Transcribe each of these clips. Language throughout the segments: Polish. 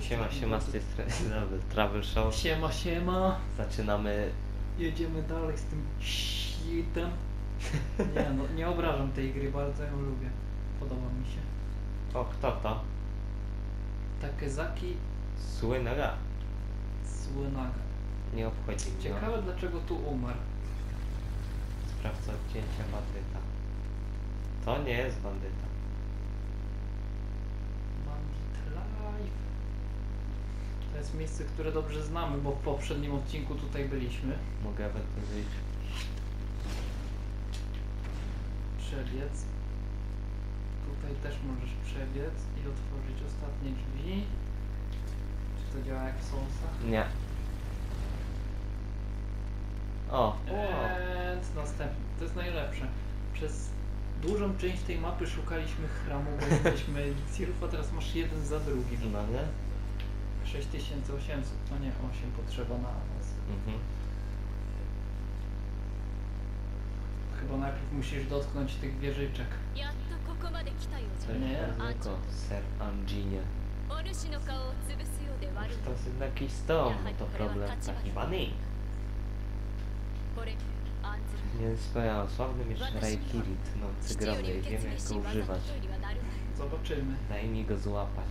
Siema, siema, z tej strony Travel- Travel Show. Siema, siema. Zaczynamy... Jedziemy dalej z tym shitem. Nie no, nie obrażam tej gry, bardzo ją lubię. Podoba mi się. O, kto to? Takezaki Słynaga. Słynaga. Nie obchodzi mnie. Ciekawe dlaczego tu umarł. Sprawca odcięcia bandyta. To nie jest bandyta. Bandit Life. To jest miejsce, które dobrze znamy, bo w poprzednim odcinku tutaj byliśmy. Mogę ewentualnie wyjść. Przebiec. Tutaj też możesz przebiec i otworzyć ostatnie drzwi. Czy to działa jak w Soulsach? Nie. O, o. Eee, następny. To jest najlepsze. Przez dużą część tej mapy szukaliśmy chramu, bo jesteśmy eliksirów, a teraz masz jeden za drugim. No nie? 6800, no nie, 8 potrzeba na was. Mhm. Chyba najpierw musisz dotknąć tych wieżyczek. やっとここまで来たよ Co Nie. jest tylko Ser Anginie. お主の顔を潰すようで悪い To jest jednak jakiś dom, no to problem taki bany. これ Nie Jest sławnym jeszcze Raikirit, no cygrowy, wiemy jak go używać. Zobaczymy. Daj mi go złapać.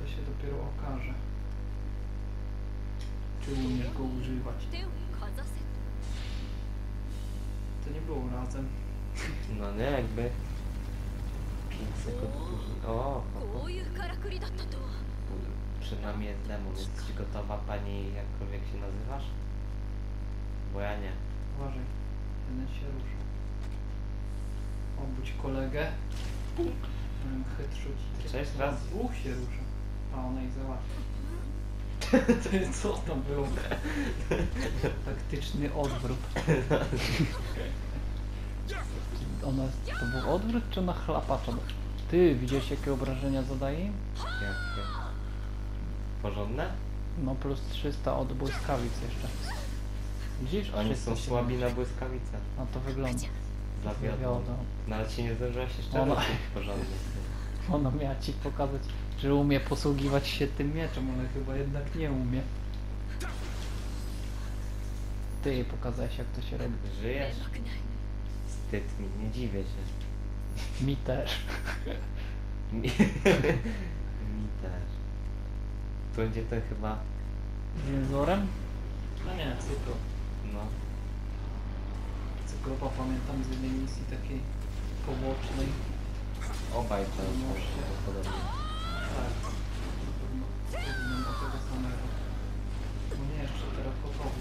To się dopiero okaże. Czy umiesz go używać? To nie było razem. No nie, jakby... 5 sekund później... O! o, o. Przed nami jesteś gotowa pani, jakkolwiek się nazywasz? Bo ja nie. Uważaj jeden się rusza. Obudź kolegę. Chytrzuć. Cześć, raz. Dwóch się rusza. A ona ich załatwi. Co tam było? Taktyczny odwrót. Ona, to był odwrót czy na chlapacza? Ty, widziałeś jakie obrażenia zadaje im? Jakie? Porządne? No plus 300 od błyskawic jeszcze. Widzisz, oni są słabi na błyskawice. No to wygląda. Zawiodą. No ale ci nie zdążyła się szczerze Ona- no. porządnie. Ona miała ci pokazać, że umie posługiwać się tym mieczem, ale chyba jednak nie umie. Ty jej pokazałeś jak to się robi. Żyjesz? Wstyd mi, nie dziwię się. Mi też. Mi, mi też. Będzie ten chyba... Z jęzorem? No nie, tylko. No. Z grupa pamiętam z jednej misji takiej pobocznej. Obaj to już no. podobnie. Tak. Do tego samego. No nie, jeszcze teraz gotowy.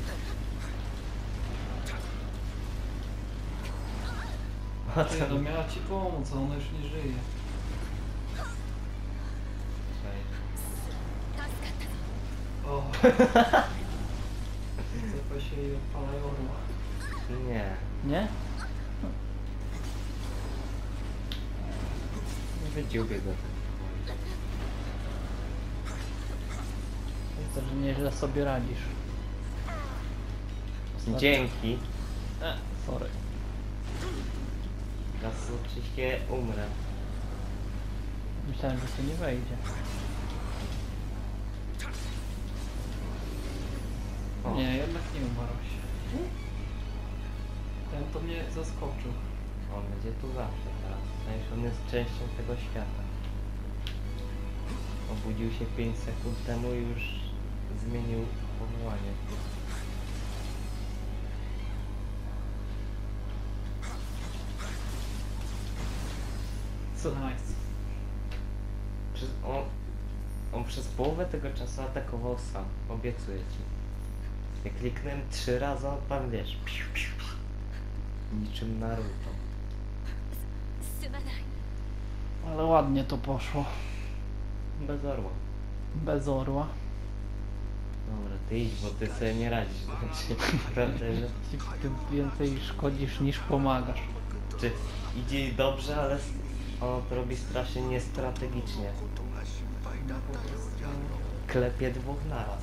A co? No ja miała ci pomóc, a ona już nie żyje. O. Się i odpalaj orła. Nie. Nie? Nie wydziłbię go tak. Widzę, że nieźle sobie radzisz. Dzięki. E, sorry. Teraz oczywiście umrę. Myślałem, że to nie wejdzie. O. Nie, jednak nie umarłeś. Ten to mnie zaskoczył. On będzie tu zawsze teraz. Znaczy, on jest częścią tego świata. Obudził się 5 sekund temu i już zmienił powołanie. Co? Nice. Przez, on, on przez połowę tego czasu atakował sam. Obiecuję ci. Jak kliknąłem trzy razy, on tam wiesz. Piu, piu, piu. Niczym Naruto. Ale ładnie to poszło. Bez orła. Bez orła. Dobra, ty idź, bo ty sobie nie radzisz. Znaczy, prawda, że Ci więcej szkodzisz niż pomagasz. czy idzie dobrze, ale on to robi strasznie niestrategicznie. Klepie dwóch naraz.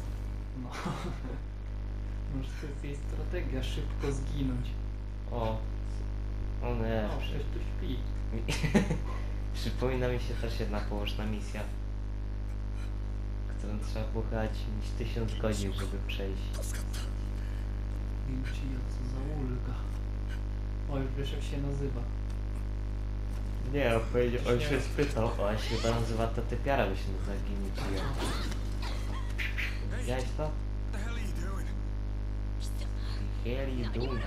No. Może to jest jej strategia, szybko zginąć. O, o nie. O, przecież tu śpi. Mi- Przypomina mi się też jedna położna misja, którą trzeba chyba niż tysiąc godzin, żeby przejść. Gimchi, co za ulga. O, już wiesz jak się nazywa. Nie, on powiedział, on się spytał, o, a się chyba nazywa ta typiara, by się nazywa. Widziałeś to? Hell you doing?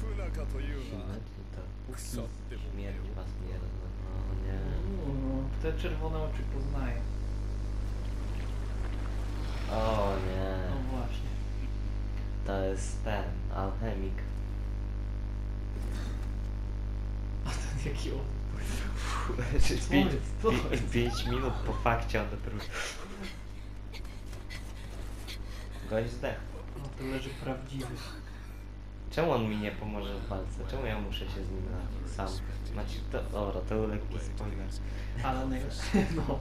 Funaka to śmierć was no nie. Uuu, te czerwone oczy poznaję. O nie, No właśnie. to jest ten, alchemik. A ten jaki on. Pięć, minut po fakcie, on dopiero... Gość zdechł. No to leży prawdziwy. Czemu on mi nie pomoże w walce? Czemu ja muszę się z nim na sam? Znaczy, to, dobra, to był lekki spoiler. Ale najlepsze, no.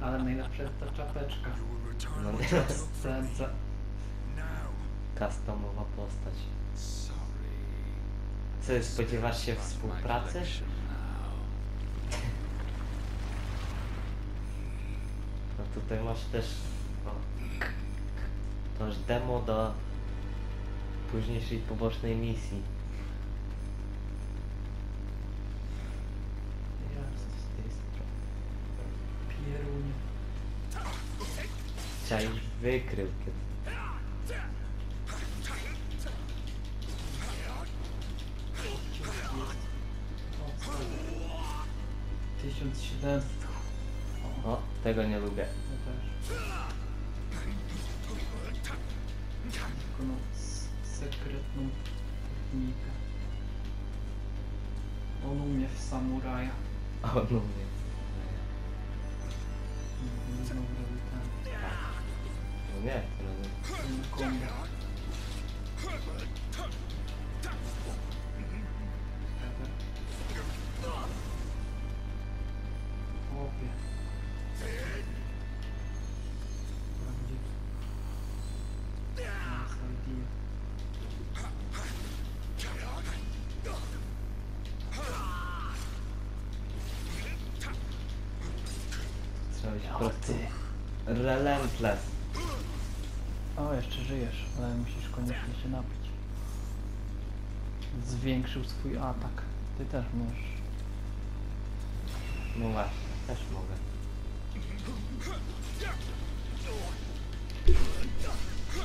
Ale najlepsza jest ta czapeczka. No nie, now. customowa postać. Co, spodziewasz się współpracy? Tutaj masz też... O, to już demo do późniejszej pobocznej misji. Jasne. Z tej strony. Pierunie. Czaisz wykrył kiedy... tego nie lubię. to też. Sekretną technikę. On umie w samuraja. O, no być po prostu... Relentless. O, jeszcze żyjesz, ale musisz koniecznie się napić. Zwiększył swój atak. Ty też możesz. No właśnie, też mogę.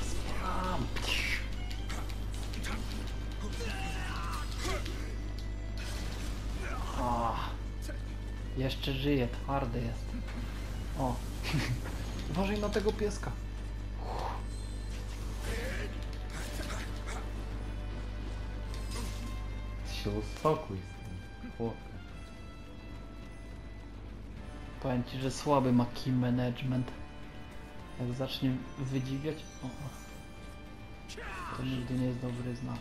Spam! O, jeszcze żyje, twardy jest. O, uważaj na tego pieska. Się uspokój z tym chłopem. Powiem ci, że słaby ma key management. Jak zacznie wydziwiać, o, o. to nigdy nie jest dobry znak.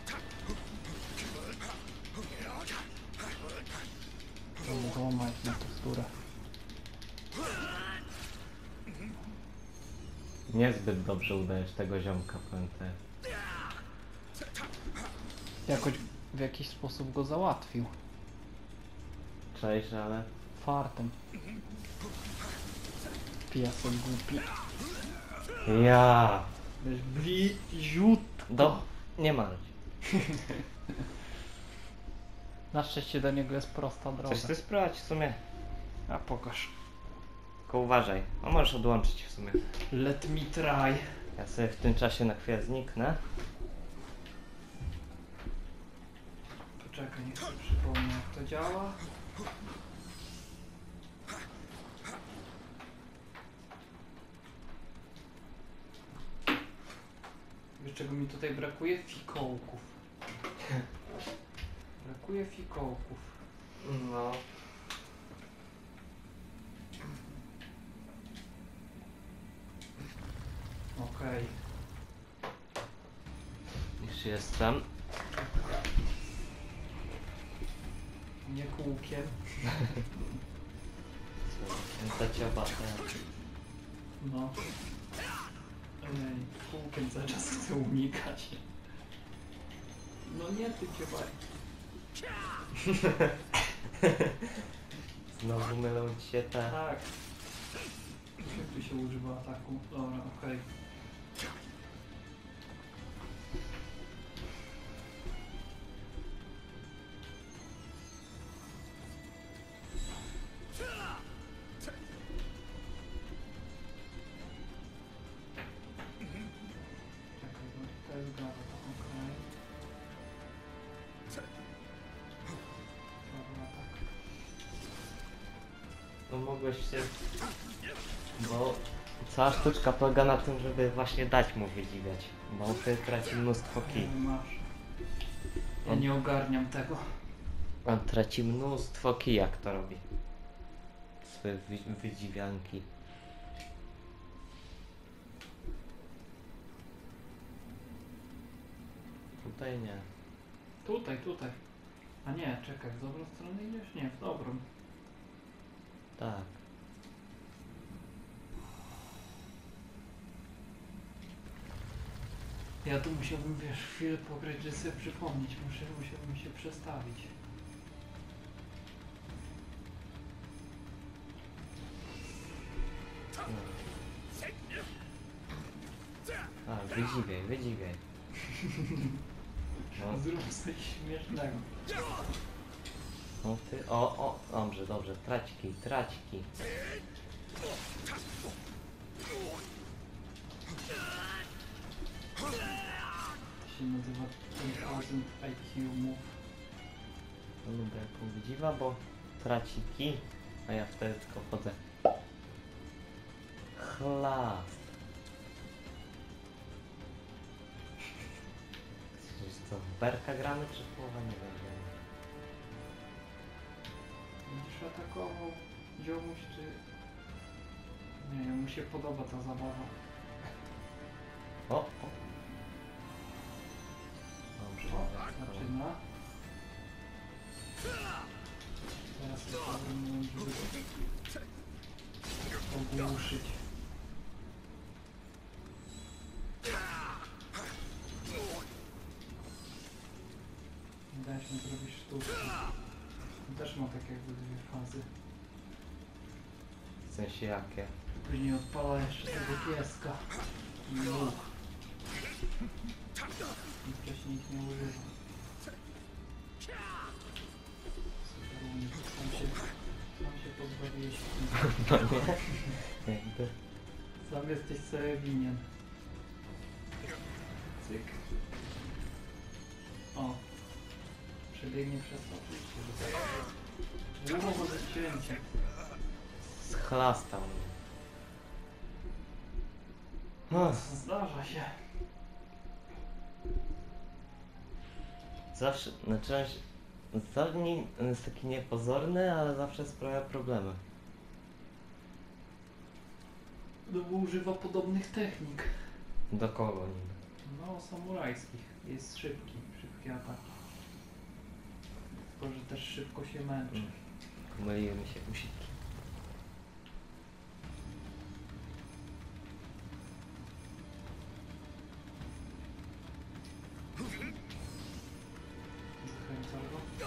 To złamać na teksturę. Niezbyt dobrze udajesz tego ziomka, powiem te. Jakoś w jakiś sposób go załatwił. Cześć, ale... Fartem. Piasek głupi. Ja. Wiesz, bliziutko. Do... Nie martw. Na szczęście do niego jest prosta droga. Chcesz ty spróbować w sumie? A pokaż. Tylko uważaj. A możesz odłączyć w sumie. Let me try. Ja sobie w tym czasie na chwilę zniknę. Poczekaj, niech sobie przypomnę jak to działa. Wiesz czego mi tutaj brakuje? Fikołków. Brakuje fikołków. No. Okej. Już jestem. Nie kółkiem. Święta cioba. No. Ej, kółkiem cały czas chcę unikać. No nie, ty cię baj. Znowu mylą ci się te... Tak. Jak tu się używa ataku? Dobra, okej. Czekaj, No mogłeś się... Bo cała sztuczka polega na tym, żeby właśnie dać mu wydziwiać. Bo on wtedy traci mnóstwo ki. Nie masz. Ja nie ogarniam tego. On traci mnóstwo ki, jak to robi. Swoje wy- wydziwianki. Tutaj nie. Tutaj, tutaj. A nie, czekaj, w dobrą stronę idziesz? Nie, w dobrą. Tak. Ja tu musiałbym, wiesz, chwilę pograć, żeby sobie przypomnieć. Muszę, musiałbym się przestawić. A, wydziwiaj, wydziwiaj. No, Zrób coś śmiesznego. No ty, o, o, dobrze, dobrze, traćki, traćki. To się nazywa 1000 IQ Move. Lubię jaką wydziwa, bo traci ki, a ja wtedy tylko chodzę. Chlast. Przecież co, w berka gramy czy w połowę nie będziemy? Będziesz atakował ziomuś, czy... Nie, mu się podoba ta zabawa. O, o. Dobrze, O, dobra. zaczyna. Teraz to powinien żeby ogłuszyć. Fazy. W sensie jakie? Później odpala jeszcze tego pieska. I łuk. I wcześniej ich nie używa. Super, u mnie sam się, sam się pozbawiłeś. No nie? Jakby. Sam jesteś sobie winien. Cyk. O. Przebiegnie przez to. Głowo ze ścięciem. Schlastał mnie. No, Zdarza się. zawsze, znaczy on jest taki niepozorny, ale zawsze sprawia problemy. No bo używa podobnych technik. Do kogo niby? No, samurajskich. Jest szybki, szybkie ataki. Tylko, że też szybko się męczy. Mm. Myliły mi się guziki. Zachęcam go.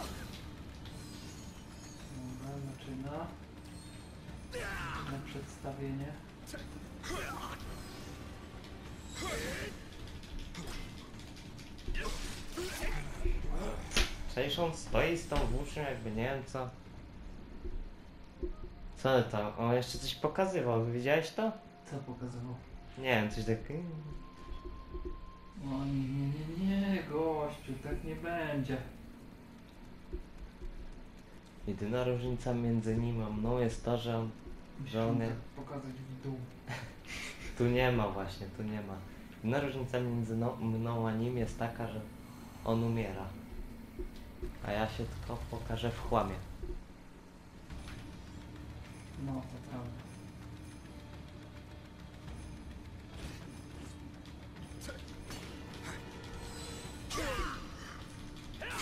Dobra, zaczyna. Na przedstawienie. Stoi z tą włócznią jakby nie wiem co. Co to? On jeszcze coś pokazywał, widziałeś to? Co pokazywał? Nie wiem, coś takiego. O nie, nie, nie, gościu, tak nie będzie. Jedyna różnica między nim a mną jest to, że on Że on Musimy tak pokazać w dół. tu nie ma właśnie, tu nie ma. Jedyna różnica między no, mną a nim jest taka, że on umiera. A ja się tylko pokażę w chłamie. No, to prawda.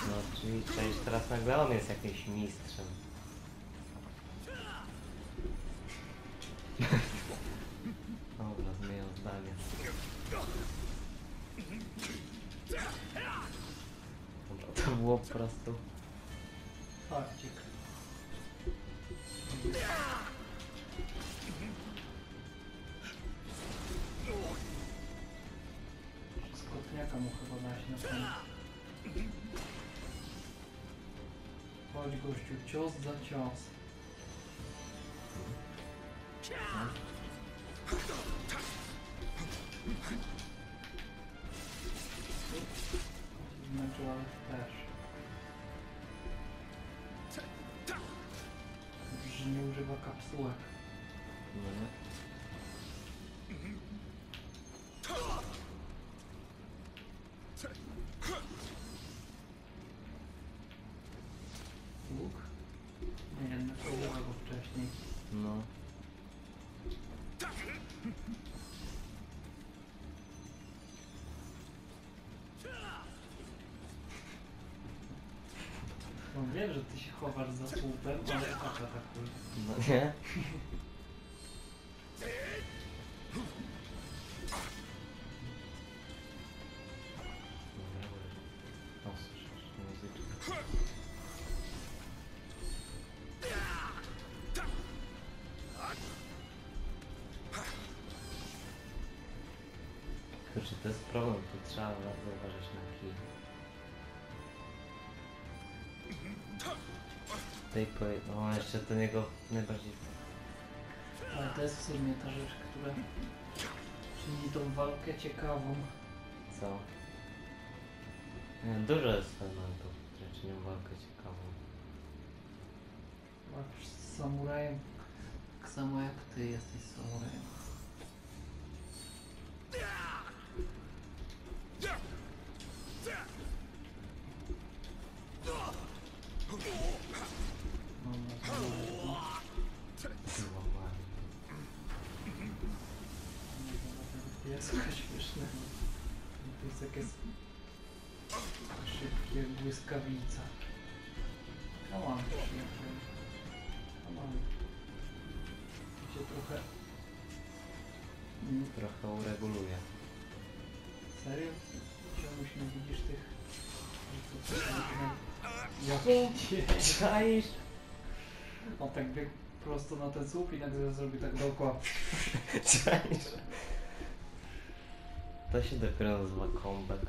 No, czyli przecież teraz nagle on jest jakimś mistrzem. Po prostu. Farcik. Skopniaka mu chyba na koniec. Chodź gościu, cios za cios. Używa Wiem, że ty się chowasz za słupem, ale tak atakuje. No nie? Tutaj po... O, jeszcze ten jego najbardziej... Ale to jest w sumie ta rzecz, która czyni tą walkę ciekawą. Co? Nie, dużo jest elementów, które czynią walkę ciekawą. Walczysz z samurajem, tak samo jak ty jesteś samurajem. Pieska śmiesznego. Piesek jest szybki jak błyskawica. Come on, przyjaciel. Come on. Cię trochę... Mm, Trochę ureguluje. Serio? Czemuś nie widzisz tych... Jak Czaisz? On tak biegł prosto na ten słup i nagle zrobił tak dookoła. Czaisz? To się dopiero nazywa comeback.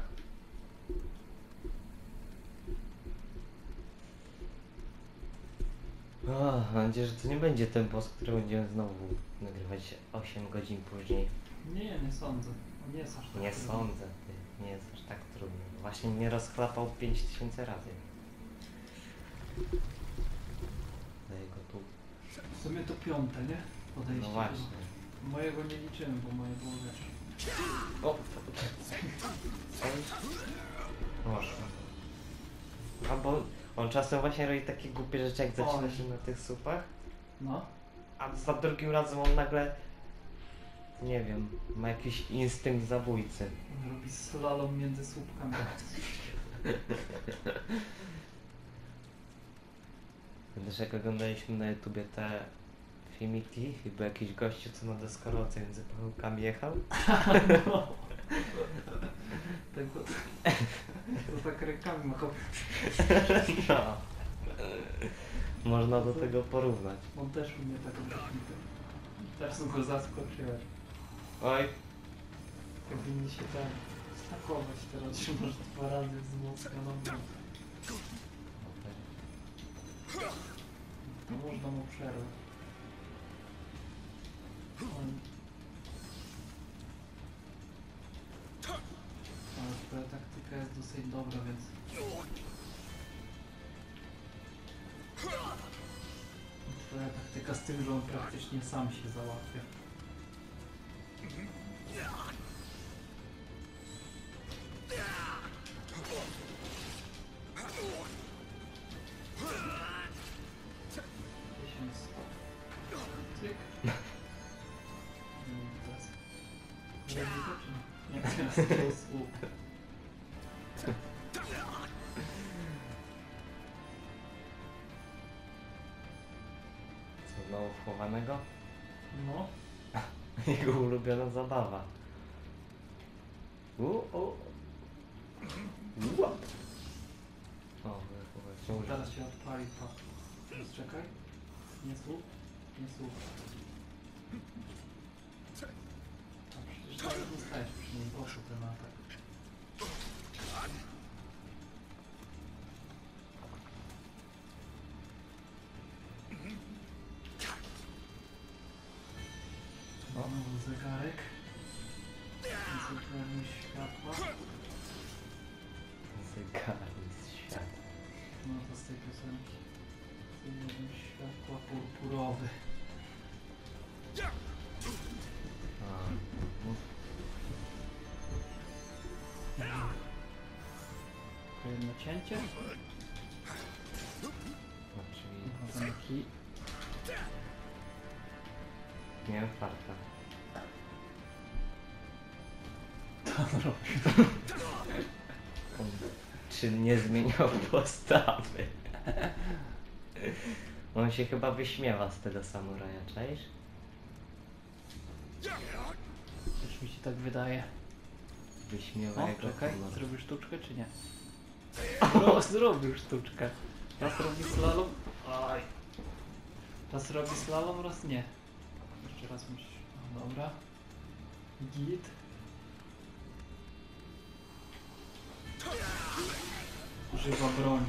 O, mam nadzieję, że to nie będzie ten boss, który będziemy znowu nagrywać 8 godzin później. Nie, nie sądzę. On nie jest aż tak Nie trudny. sądzę, ty. Nie jest aż tak trudno. Właśnie mnie rozchlapał 5000 razy. Daję go tu. W sumie to piąte, nie? Podejście. No właśnie. Mojego nie liczyłem, bo moje było wiesz. O! Może. A bo on czasem właśnie robi takie głupie rzeczy, jak zaczyna się na tych supach, No. a za drugim razem on nagle, nie wiem, ma jakiś instynkt zabójcy. On robi slalom między słupkami. Też jak oglądaliśmy na YouTubie te filmiki i był jakiś gościu, co na deskorolce między pchełkami jechał. No. Tego... To tak rękami machał. No. Można do tego porównać. On też umie tak robić. Teraz go zaskoczyłeś. Oj, Powinni się tak stakować teraz, że masz dwa razy wzmocnioną. No można mu przerwać. Taktyka jest dosyć dobra, więc... Twoja taktyka z tym, że on praktycznie sam się załatwia. Nie słuch. Nie słuch. A przecież teraz dostajesz przy nim poszło ten atak. Znowu zegarek. Zupełnie światła. Zegarny świat. No to z tej piosenki. Światła purpurowy. A, no, To jedno cięcie. Miałem farta. On czy nie zmieniał postawy? Się chyba wyśmiewa z tego samuraja, czaisz? Też mi się tak wydaje. Wyśmiewa O, jego czekaj, honor. zrobisz sztuczkę czy nie? Zro, zrobił sztuczkę. Raz robi slalom. Aj. Raz robi slalom, raz nie. Jeszcze raz musisz. No, dobra. Git. Żywa broń.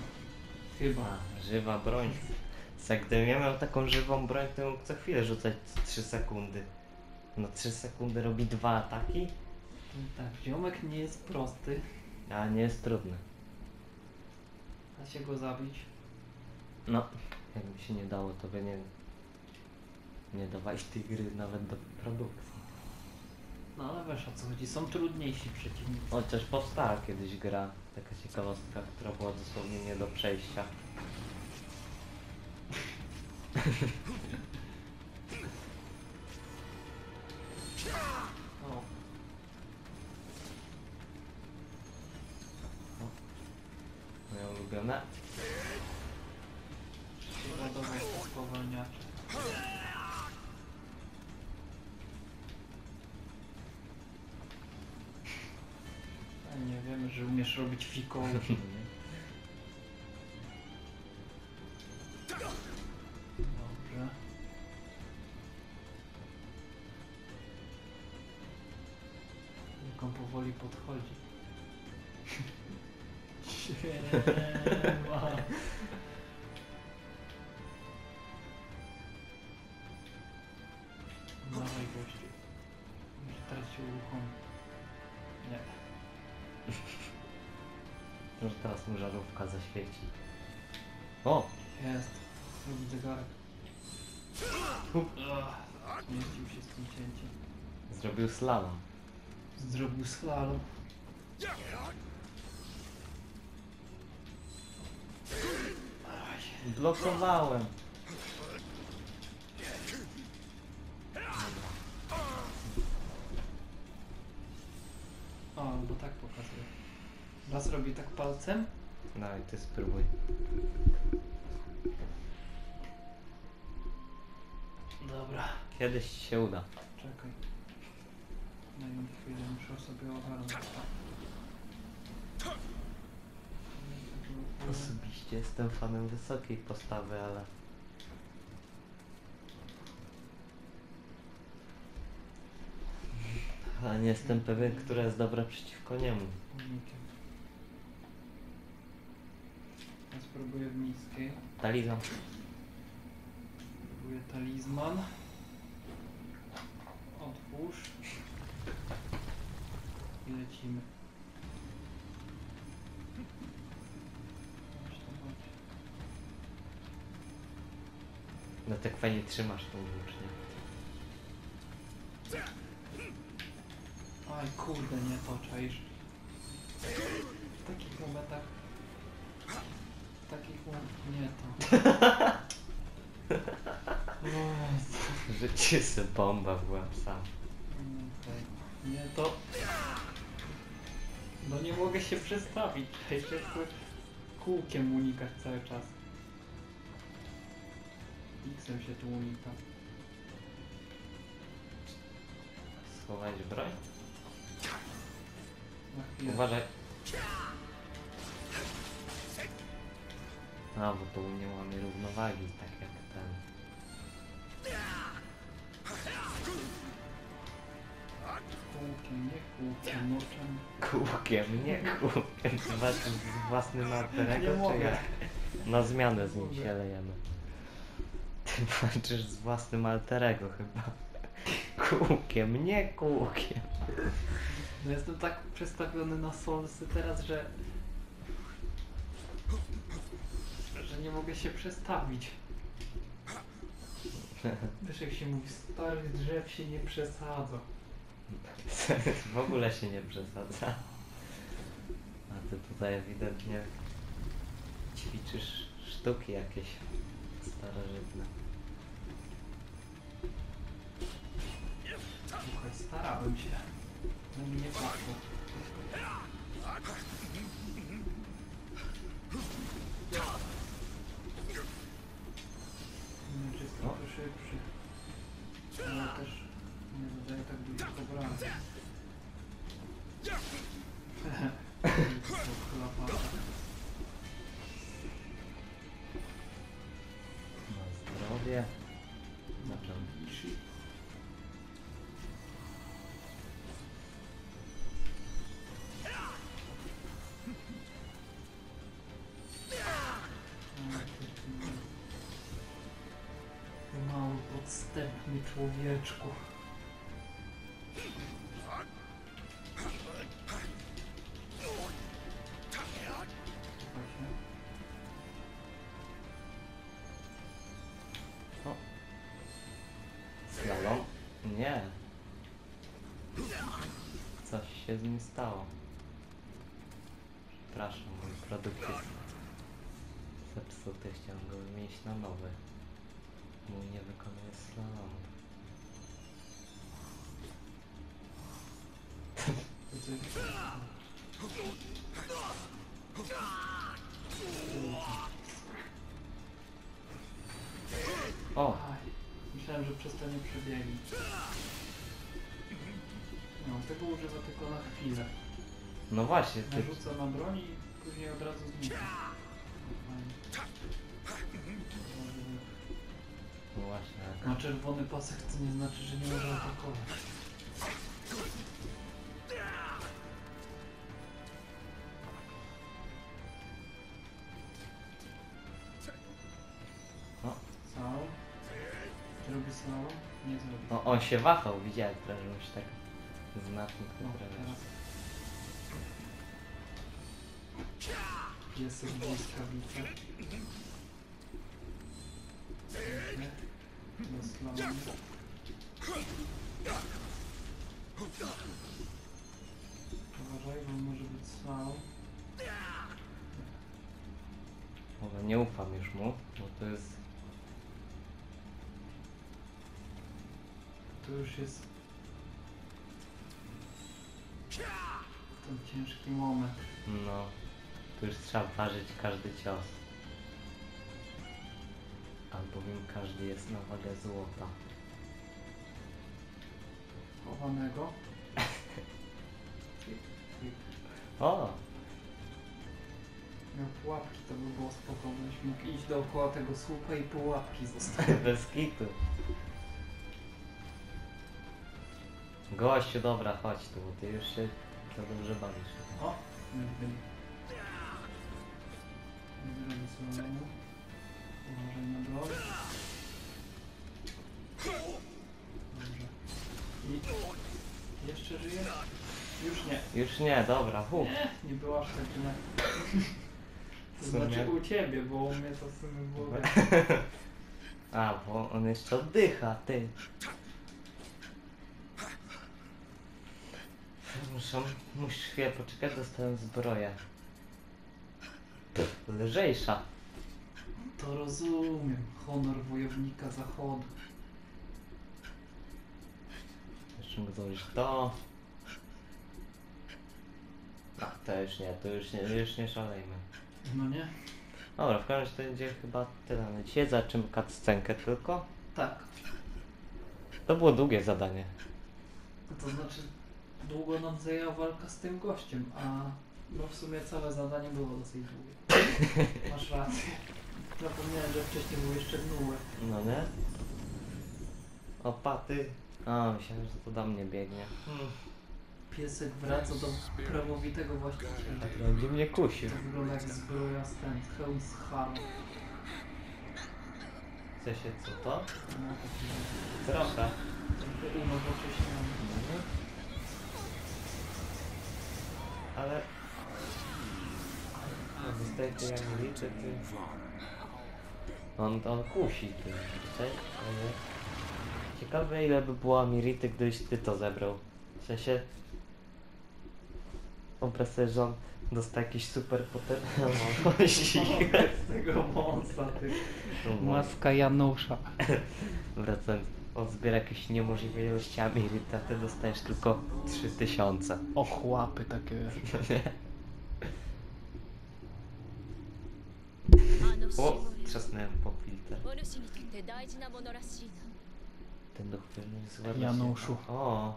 Chyba. A, żywa broń. Co, Gdybym ja miał taką żywą broń, to mógł co chwilę rzucać co 3 sekundy. No 3 sekundy robi dwa ataki, Tak, ziomek nie jest prosty. a nie jest trudne. Da się go zabić. No, jakby się nie dało, to by nie, nie dawali tej gry nawet do produkcji. No ale wiesz o co chodzi, są trudniejsi przeciwnicy. Chociaż powstała kiedyś gra, taka ciekawostka, która była dosłownie nie do przejścia. Ulubione. przykładowo spowalniacze. Nie wiem, że umiesz robić fikołki. Dobrze. Zaświeci. O! Jest. Robi zegarek. Ach, Zmieścił się z tym cięciem. Zrobił slalom. Zrobił slalom. Aj. Blokowałem. O, bo tak pokazuje. Raz robi tak palcem. No i ty spróbuj. Dobra. Kiedyś się uda. Czekaj. Daj mi chwilę, muszę sobie ogarnąć. Osobiście jestem fanem wysokiej postawy, ale... Ale nie jestem pewien, która jest dobra przeciwko niemu. Unikiem. Ja spróbuję w niskiej. Talizman. Spróbuję talizman. Otwórz. I lecimy. No tak fajnie trzymasz tą włócznię. Aj kurde, nie to czaisz. W takich momentach... Takich. Nie to. Życie se bomba w łeb sam. Okej. Nie to. No nie mogę się przestawić. Jeszcze kółkiem unikać cały czas. X-em się tu unika. Schować broń? Na chwilę. Uważaj. A, bo to u mnie łamie równowagi, tak jak ten. Kółkiem, nie kółkiem. Kółkiem, nie kółkiem. Z własnym, z własnym Nie alterego, czy mogę. jak? Na zmianę z nim się lejemy. Ty walczysz z własnym alterego chyba. Kółkiem, nie kółkiem. No jestem tak przestawiony na solsy teraz, że... że nie mogę się przestawić. Wiesz jak się mówi, starych drzew się nie przesadza. W ogóle się nie przesadza. A ty tutaj ewidentnie ćwiczysz sztuki jakieś starożytne. Słuchaj, starałem się. No mi nie poszło. Mały, podstępny człowieczku. Właśnie. O. Slalom? Nie. Coś się z nim stało. Przepraszam, mój produkt jest zepsuty. Chciałem go wymienić na nowy. Mój nie wykonuje slalomu. To O! Aj, myślałem, że przestanie przebiegi. No, tego używa tylko na chwilę. No właśnie, ty... Narzuca na broń i później od razu znika. Ma czerwony pasek, to nie znaczy, że nie może atakować. O, Slalom? Slalom? Nie zrobi. no on się wahał, widziałem że on się tak znacznie No, poprawił. teraz. Piesek błyskawica. Pięknie. Do slalomu. Uważaj, bo może być slalom. Może nie ufam już mu, bo to jest... To już jest ten ciężki moment. No, tu już trzeba ważyć każdy cios. Albowiem każdy jest na wagę złota. Chowanego. O! Miał pułapki, to by było spoko, byś mógł iść dookoła tego słupa i pułapki zostawić. Bez kitu. Gościu, dobra, chodź tu, bo ty już się za dobrze bawisz. O! Nie wiem. Nie zrobię Uważaj na. Dobrze. I... Jeszcze żyje? Już nie. Już nie, dobra, hu. Nie, nie było aż tak źle. To W sumie- znaczy u ciebie, bo u mnie to w sumie było... A, bo on jeszcze oddycha, ty. Muszę, musisz chwilę poczekać, dostałem zbroję. Pff, lżejsza. To rozumiem. Honor wojownika zachodu. Jeszcze mógł założyć to. A, to już nie, to już nie, już nie szalejmy. No nie? Dobra, w każdym razie to będzie chyba tyle na dzisiaj. Zobaczymy cutscenkę tylko. Tak. To było długie zadanie. To znaczy długo nam zajęła walka z tym gościem, a no w sumie całe zadanie było dosyć długie. Masz rację. Zapomniałem, że wcześniej był jeszcze numer. No nie? Opaty. A, myślałem, że to do mnie biegnie. Hmm. Piesek wraca do prawowitego właściciela. Tak będzie mnie kusił. To wygląda jak zbroja z ten, hełm z Hanu. W sensie, co to? No, taki Trochę. trochę unowocześniony. Mhm. Ale... No, Dostaje to jak liczę, ty... On, on kusi tym, ale... Ciekawe ile by było amirity gdybyś ty to zebrał. W sensie... Wyobraź sobie, że on dostał jakiś super potem. Z tego wąsa, ty. No Łaska Janusza. Wracając, on zbiera jakieś niemożliwe ilości Mirity, a ty dostajesz tylko 3000. Ochłapy takie. o, trzasnęłem. Ten. Ten do którego jest złe Januszu. O!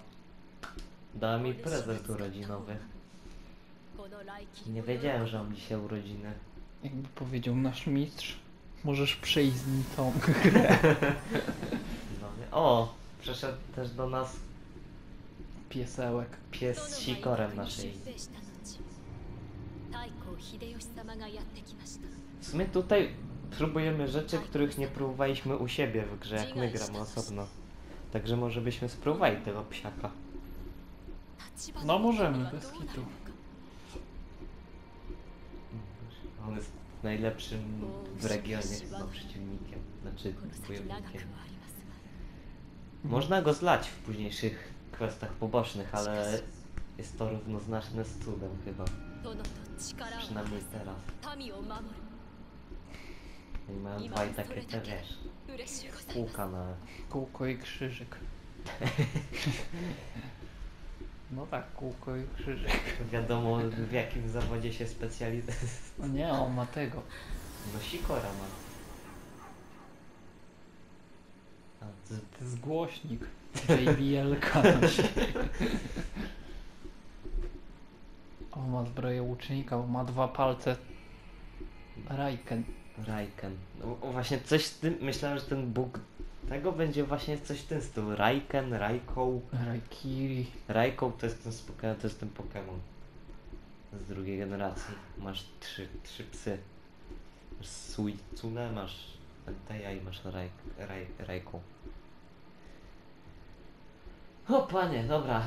Dała mi prezent urodzinowy. Nie wiedziałem, że mam dzisiaj urodziny. Jakby powiedział nasz mistrz, możesz przejść z nim tą grę. No, o! Przeszedł też do nas piesełek. Pies z sikorem na. W sumie tutaj próbujemy rzeczy, których nie próbowaliśmy u siebie w grze, jak my gramy osobno. Także może byśmy spróbowali tego psiaka. No możemy, bez hitu. On jest najlepszym w regionie chyba przeciwnikiem, znaczy wojownikiem. Można go zlać w późniejszych questach pobocznych, ale jest to równoznaczne z cudem chyba. Przynajmniej teraz. I mam dwa i takie te wiesz. Kółka na. Kółko i krzyżyk. No tak, kółko i krzyżyk. Wiadomo w jakim zawodzie się specjalizuje. No nie, on ma tego. No sikora ma. A ty... To jest głośnik. On ma zbroję łucznika, bo ma dwa palce. Rajken. Raiken. No, właśnie coś z tym, myślałem, że ten bóg tego będzie właśnie coś w tym stylu. Raiken, Raikou. Raikiri. Raikou to jest ten to jest ten Pokémon. Z drugiej generacji. Masz trzy, trzy psy. Masz Suicune, masz Entei i masz Raik, Rai, Raikou. O panie, dobra.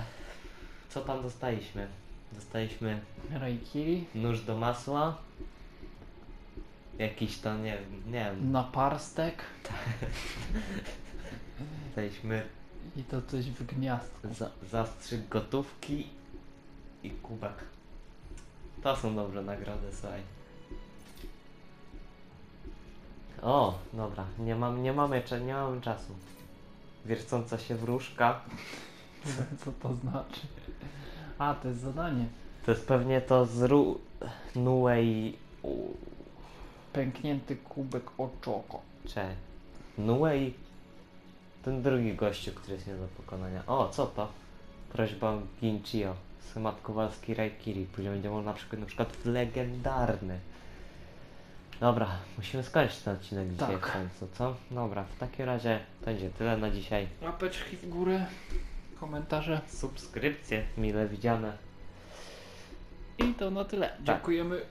Co tam dostaliśmy? Dostaliśmy Raikiri. nóż do masła. Jakiś tam, nie wiem, nie wiem. Naparstek. Dostaliśmy I to coś w gniazdku. za, zastrzyk gotówki i kubek. To są dobre nagrody, słuchaj. O, dobra, nie mam, nie mamy, cza- nie mamy czasu. Wiercąca się wróżka. Co to znaczy? A, to jest zadanie. To jest pewnie to z Ru... Nuei... u- Pęknięty kubek oczoko. Cze... Nuei... Ten drugi gościu, który jest nie do pokonania. O, co to? Prośba Ginchio. Schemat Kowalski Raikiri. Później będzie można na przykład, na przykład w legendarny. Dobra, musimy skończyć ten odcinek dzisiaj w Tak. końcu, co? Dobra, w takim razie to będzie tyle na dzisiaj. Łapeczki w górę. Komentarze. Subskrypcje mile widziane. I to na tyle. Dziękujemy.